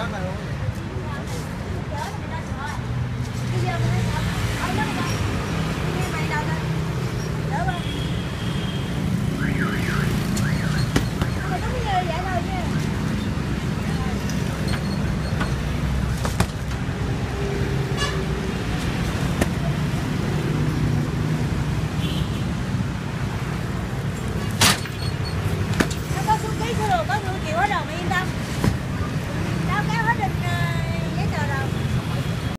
Tá camarão, velho.